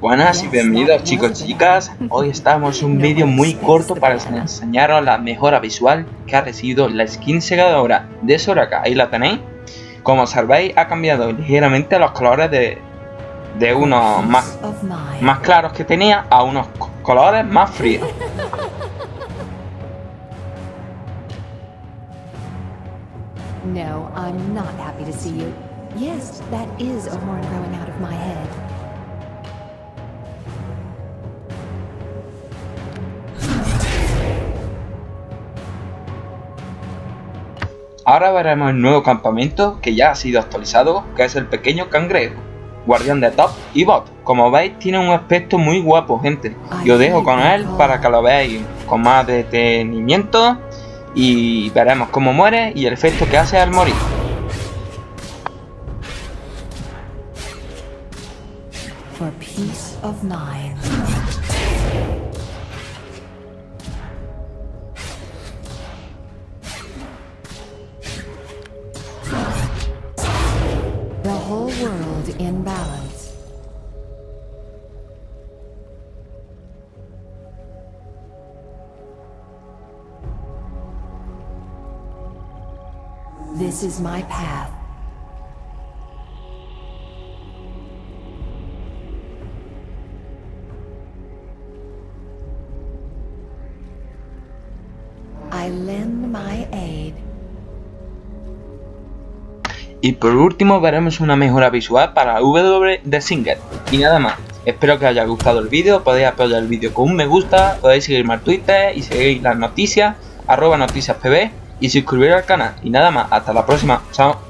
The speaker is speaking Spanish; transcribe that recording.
Buenas y bienvenidos chicos y chicas, hoy estamos en un vídeo muy corto para enseñaros la mejora visual que ha recibido la skin segadora de Soraka, ahí la tenéis. Como sabéis ha cambiado ligeramente los colores de, de unos más, más claros que tenía a unos colores más fríos. No, I'm not happy to see you. Yes, that is a horn growing out of my head. Ahora veremos el nuevo campamento que ya ha sido actualizado, que es el pequeño cangrejo, guardián de top y bot. Como veis tiene un aspecto muy guapo gente, y os dejo con él para que lo veáis con más detenimiento y veremos cómo muere y el efecto que hace al morir. This is my path. Y por último veremos una mejora visual para W de Singer. Y nada más. Espero que os haya gustado el vídeo, podéis apoyar el vídeo con un me gusta, podéis seguirme al Twitter y seguir las noticias, noticiaspb y suscribiros al canal. Y nada más, hasta la próxima, chao.